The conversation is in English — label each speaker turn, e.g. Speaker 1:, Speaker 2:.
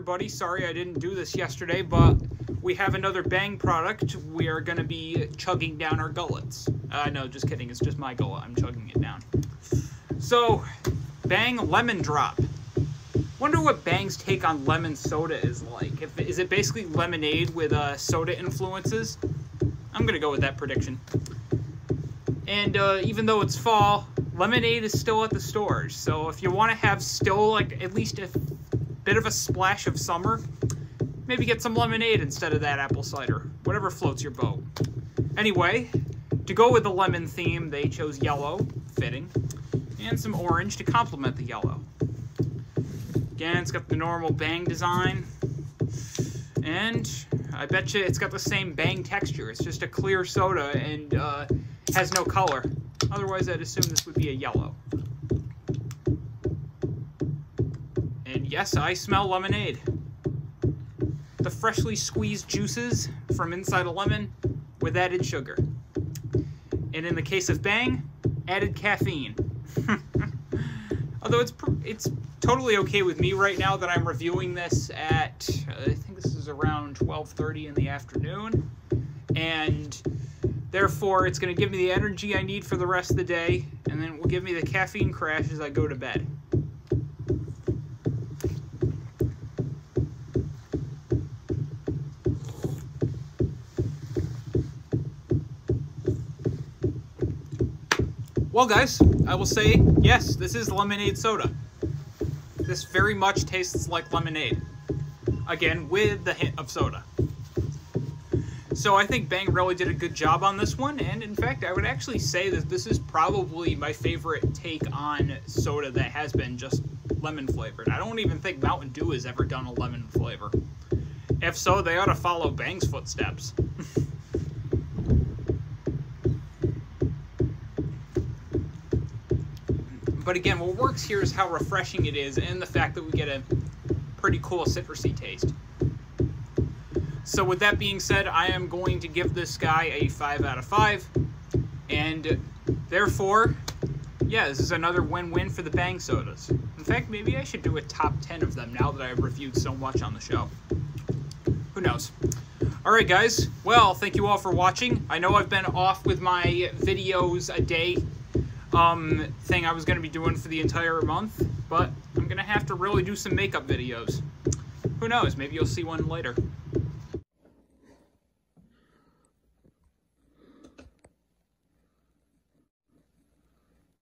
Speaker 1: everybody. Sorry I didn't do this yesterday, but we have another Bang product we are going to be chugging down our gullets. Uh, no, just kidding. It's just my gullet. I'm chugging it down. So, Bang Lemon Drop. Wonder what Bang's take on lemon soda is like. If, is it basically lemonade with uh, soda influences? I'm going to go with that prediction. And uh, even though it's fall, lemonade is still at the stores. So if you want to have still like at least a bit of a splash of summer, maybe get some lemonade instead of that apple cider. Whatever floats your boat. Anyway, to go with the lemon theme, they chose yellow, fitting, and some orange to complement the yellow. Again, it's got the normal bang design, and I bet you it's got the same bang texture. It's just a clear soda and uh, has no color. Otherwise, I'd assume this would be a yellow. Yes, I smell lemonade. The freshly squeezed juices from inside a lemon with added sugar. And in the case of Bang, added caffeine. Although it's it's totally okay with me right now that I'm reviewing this at I think this is around 12:30 in the afternoon, and Therefore, it's going to give me the energy I need for the rest of the day, and then it will give me the caffeine crash as I go to bed. Well, guys, I will say, yes, this is lemonade soda. This very much tastes like lemonade. Again, with the hint of soda. So I think Bang really did a good job on this one, and in fact, I would actually say that this is probably my favorite take on soda that has been just lemon flavored. I don't even think Mountain Dew has ever done a lemon flavor. If so, they ought to follow Bang's footsteps. but again, what works here is how refreshing it is and the fact that we get a pretty cool citrusy taste. So with that being said, I am going to give this guy a 5 out of 5. And therefore, yeah, this is another win-win for the Bang Sodas. In fact, maybe I should do a top 10 of them now that I've reviewed so much on the show. Who knows? Alright guys, well, thank you all for watching. I know I've been off with my videos a day um, thing I was going to be doing for the entire month, but I'm going to have to really do some makeup videos. Who knows, maybe you'll see one later.